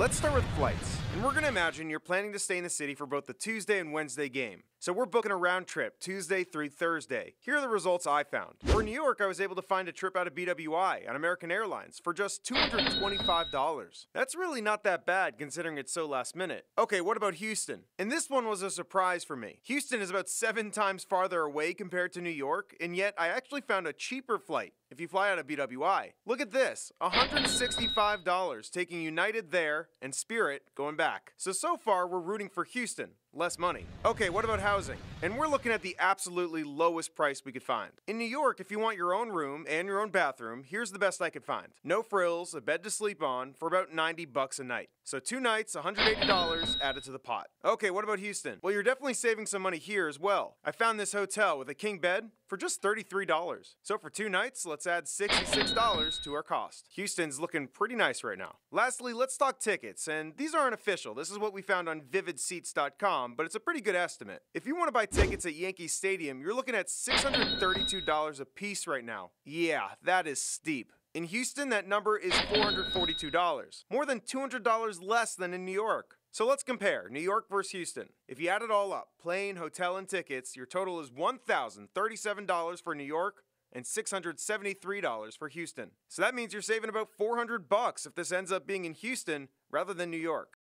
Let's start with flights. And we're going to imagine you're planning to stay in the city for both the Tuesday and Wednesday game. So we're booking a round trip, Tuesday through Thursday. Here are the results I found. For New York, I was able to find a trip out of BWI on American Airlines for just $225. That's really not that bad considering it's so last minute. Okay, what about Houston? And this one was a surprise for me. Houston is about seven times farther away compared to New York, and yet I actually found a cheaper flight if you fly out of BWI. Look at this $165 taking United there and Spirit going back. So, so far, we're rooting for Houston. Less money. Okay, what about housing? And we're looking at the absolutely lowest price we could find. In New York, if you want your own room and your own bathroom, here's the best I could find. No frills, a bed to sleep on for about 90 bucks a night. So two nights, $180 added to the pot. Okay, what about Houston? Well, you're definitely saving some money here as well. I found this hotel with a king bed for just $33. So for two nights, let's add $66 to our cost. Houston's looking pretty nice right now. Lastly, let's talk tickets, and these aren't official. This is what we found on vividseats.com, but it's a pretty good estimate. If you want to buy tickets at Yankee Stadium, you're looking at $632 a piece right now. Yeah, that is steep. In Houston, that number is $442, more than $200 less than in New York. So let's compare New York versus Houston. If you add it all up, plane, hotel, and tickets, your total is $1,037 for New York and $673 for Houston. So that means you're saving about 400 bucks if this ends up being in Houston rather than New York.